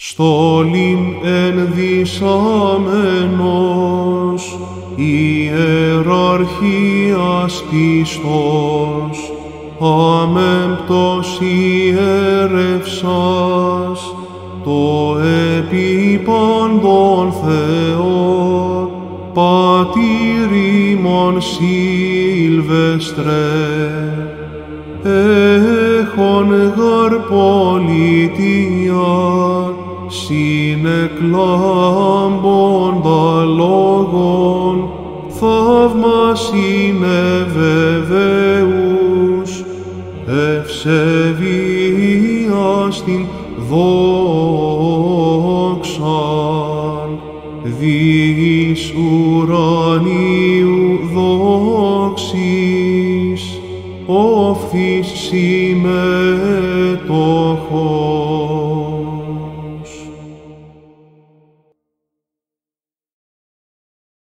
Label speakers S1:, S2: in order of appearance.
S1: στόλην ενδυσάμενος, ιεραρχίας πιστός, αμέμπτος ιερευσάς, το επί παντών Θεό, Πατήρ ημών Σίλβεστρε, έχων γαρ συνεκλάμποντα λόγων, θαύμας συνεβεβαίους, ευσεβία στην δόξαν, δις ουρανίου δόξης, όφθης σημαίνει,